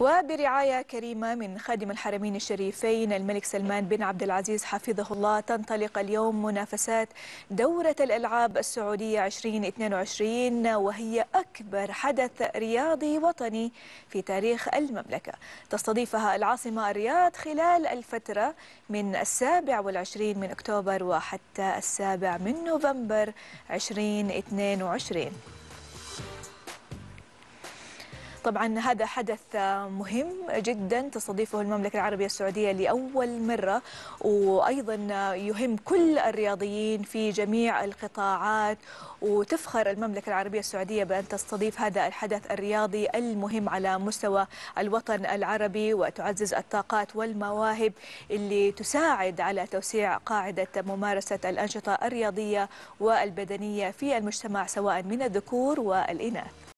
وبرعاية كريمة من خادم الحرمين الشريفين الملك سلمان بن عبد العزيز حفظه الله. تنطلق اليوم منافسات دورة الألعاب السعودية 2022 وهي أكبر حدث رياضي وطني في تاريخ المملكة. تستضيفها العاصمة الرياض خلال الفترة من السابع والعشرين من أكتوبر وحتى السابع من نوفمبر 2022 طبعا هذا حدث مهم جدا تستضيفه المملكة العربية السعودية لأول مرة وأيضا يهم كل الرياضيين في جميع القطاعات وتفخر المملكة العربية السعودية بأن تستضيف هذا الحدث الرياضي المهم على مستوى الوطن العربي وتعزز الطاقات والمواهب اللي تساعد على توسيع قاعدة ممارسة الأنشطة الرياضية والبدنية في المجتمع سواء من الذكور والإناث.